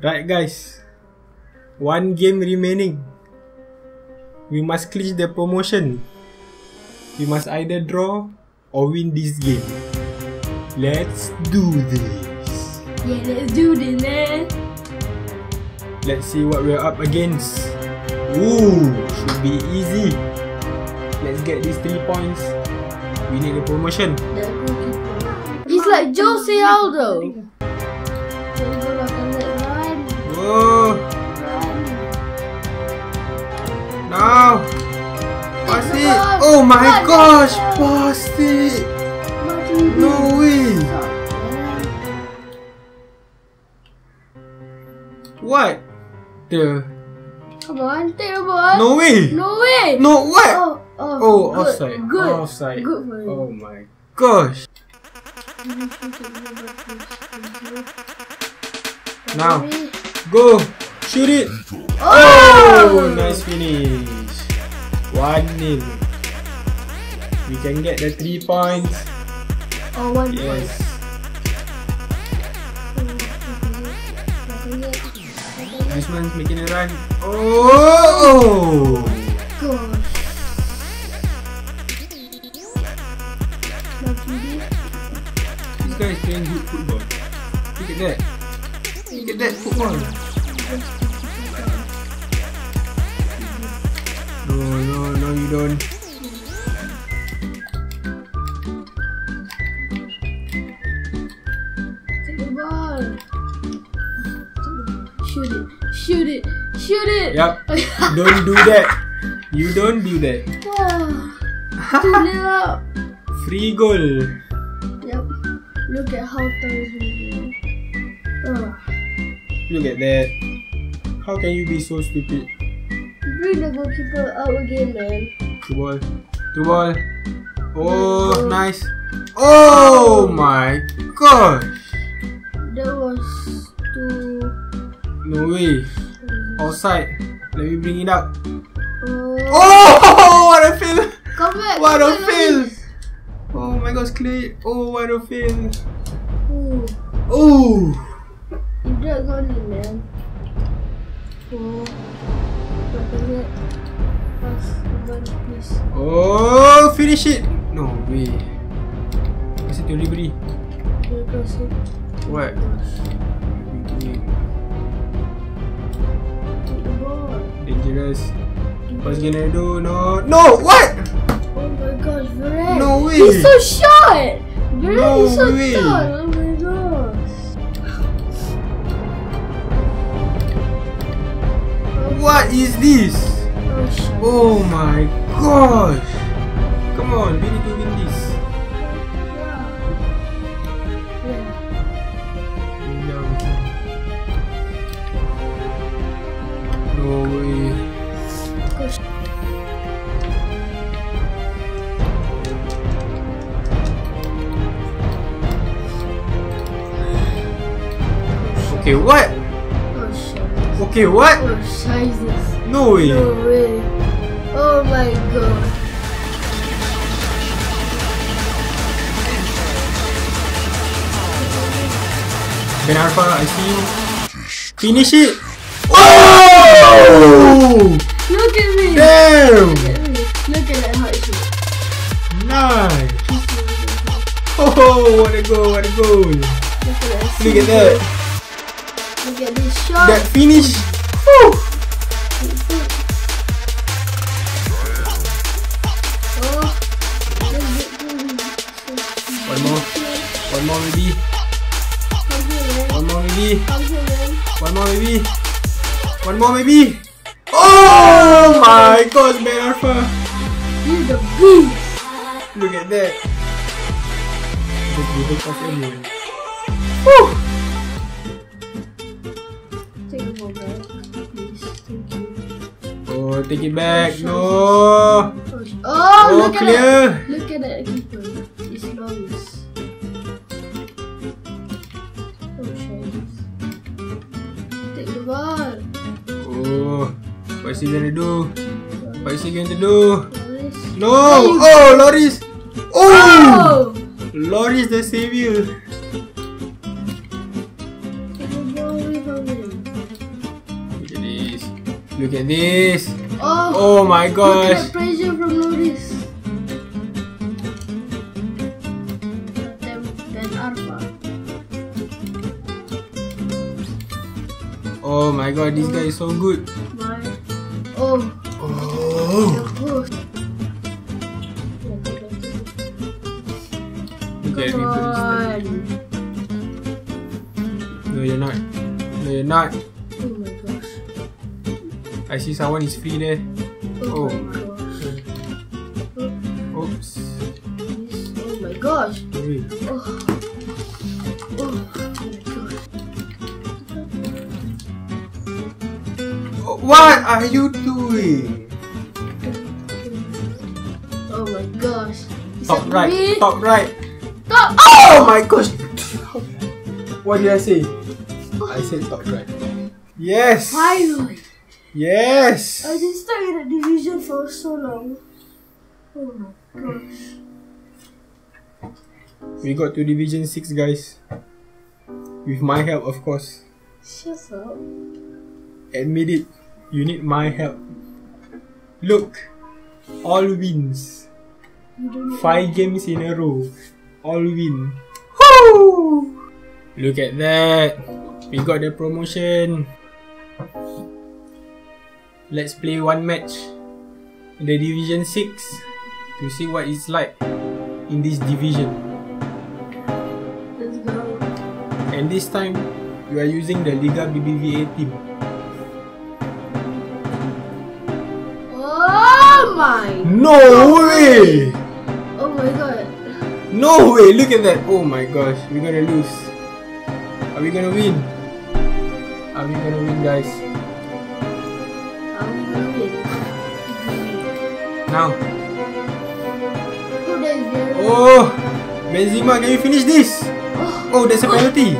Right guys. One game remaining. We must clinch the promotion. We must either draw or win this game. Let's do this. Yeah, let's do this, man. Let's see what we're up against. Ooh, should be easy. Let's get these three points. We need a promotion. It's like Jose Aldo. Whoa, Run. now. Pass it. Oh my gosh, pass it. What do we do? No way. What? The Come on, take the ball. no way. No way. No what? Oh, oh, Oh, good, offside. Good. Offside. Good for you. Oh my gosh. Now. Go. Shoot it. Oh, nice finish. One nil. We can get the three points. Oh, one Yes. point. This one's making a run. Oh! Gosh. This guy is playing good football. Look at that. At that football. No, no, no, you don't. Take the ball. Shoot it. Shoot it. Shoot it. Yup. Don't do that. You don't do that. Up. Free goal. Yep. Look at how tired we are. Oh. Look at that. How can you be so stupid? Bring the goalkeeper out again, man. Two ball. Two ball. Oh, nice. Oh my gosh. That was too. No way. Outside. Let me bring it up. Oh. Oh, what a fail. Come back. What come a back, fail. Oh my gosh, Clay. Oh, what a fail. Ooh. Oh. On it, man. Oh. Back on it. Pass the ball, please. Oh, finish it. No way. Kasi tu delivery. It. What? Dangerous. Mm-hmm. What's gonna do? No. No, what? Oh my gosh, Varane. No way. He's so short. Varane No is so way. tall. What is this? Oh. Oh my gosh. Come on, we need to win this. Yeah. No way. Okay, what? Oh shit. Okay, what? Oh Jesus. No way. No way. Oh my god. Ben Arfa, I see you. Finish it. Oh! Look at me. Damn! Look at me. Look at that hot shit. Nice. Oh, what a goal, what a goal. Look at that. Oh, Look at that. Look at this shot. That finish. Whew. Oh. Let's get through this. One more. One more maybe. Come here, man. One more maybe. Come here, man. One more maybe. One more maybe. Oh my gosh, Ben Arfa. You're the beast. Look at that. Give Take it back. No. Oh, oh, look at clear. that. Look at that keeper. It's Loris. Oh, shit. Take the ball. Oh, what's he gonna do? What is he going to do? Loris. No! Oh, Loris! Oh! Oh! Loris the savior. Look at this. Oh, Oh my look gosh. at pressure from Lloris. Oh my god, this guy is so good. My. Oh, Oh. oh. Look at Come on. No, you're not. No, you're not. Oh. I see someone is free there. Oh, Oh. my gosh. Oops. Oh my gosh. Wait. Oh. Oh my gosh. Oh, What are you doing? Oh my gosh. Is Top right. me? Top right. Top. Oh my gosh. What did I say? Oh. I said top right. Yes. Finally. Yes. I've been stuck in a division for so long. Oh my gosh. We got to division 6 guys. With my help of course. Shut up. Admit it. You need my help. Look. All wins. You don't know. Five games in a row. All win. Woo! Look at that. We got the promotion. Let's play one match in the division 6 to see what it's like in this division. Let's go. And this time we are using the Liga BBVA team. Oh my. No way! Oh my god. No way! Look at that! Oh my gosh, we're gonna lose. Are we gonna win? Are we gonna win, guys? Now. Who does there? Oh! Benzema, can you finish this? Oh. Oh, there's a penalty!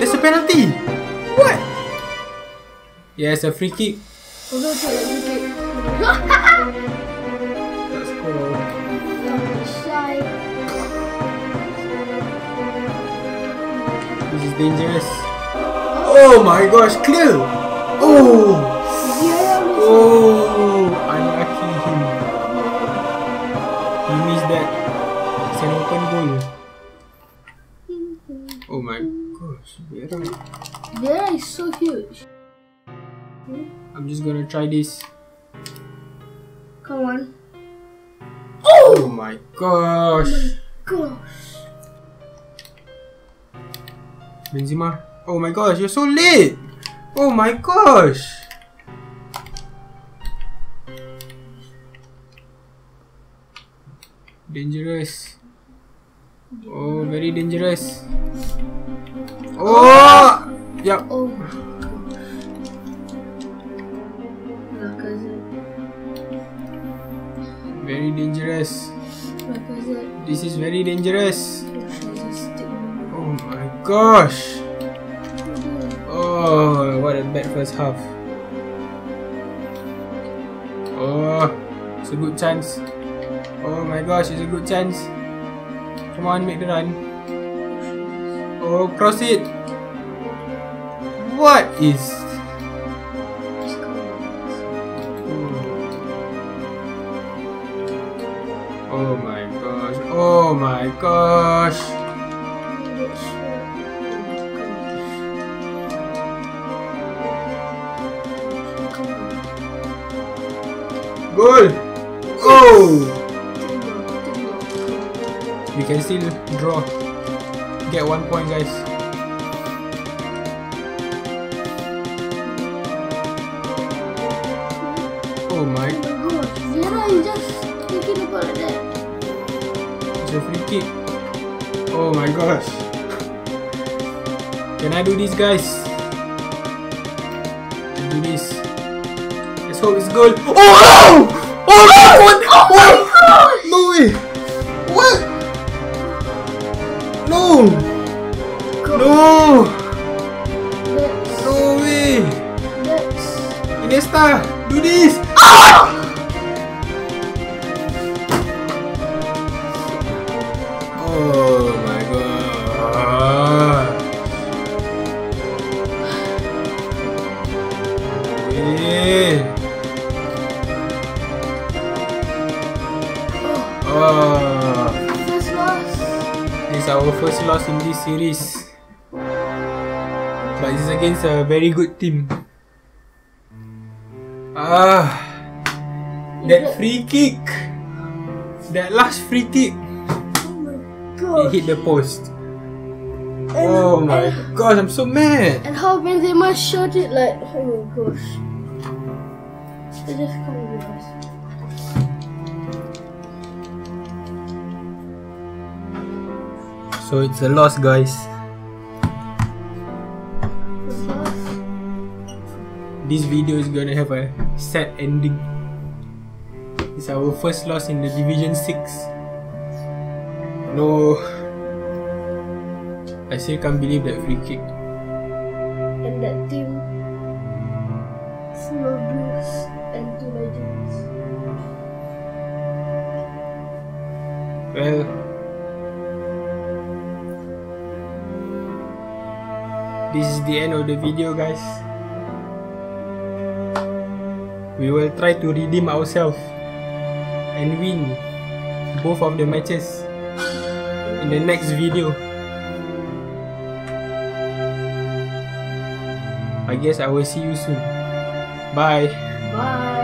There's a penalty! What? Yes, a free kick. Oh, no, take it, take. Let's go. Don't be shy. This is dangerous. Oh my gosh, clear! Oh! Oh my gosh. Vera. There is so huge. I'm just gonna try this. Come on. Oh my gosh. Oh my Gosh. Benzema. Oh my gosh, you're so late. Oh my gosh. Dangerous. Oh, very dangerous. Oh! Yep. Oh gosh. Very dangerous. This is very dangerous. Oh my gosh. Oh, what a bad first half. Oh, it's a good chance. Oh my gosh, it's a good chance. Come on, make the run. Oh, cross it. What is? Oh my gosh. Oh my gosh. Goal! Oh! Draw. Get one point, guys. Oh my, Oh my gosh, Vera is just taking the ball that. it's a free kick. Oh my gosh. Can I do this, guys? Do this. Let's hope it's goal. Oh no! Oh no! What? what? No way! this! Ah! Oh my god. Oh. First loss. Our first loss in this series. But it's against a very good team. Ah, that free kick. That last free kick. Oh my It hit the post. And, Oh my gosh, I'm so mad. and how Benzema shot it like, oh my gosh. I just can't believe this. So it's a loss, guys. This video is gonna have a sad ending. It's our first loss in the Division 6. No. I still can't believe that free kick. And that team full of blues and two legends. Well, this is the end of the video, guys. We will try to redeem ourselves and win both of the matches in the next video. I guess I will see you soon. Bye. Bye.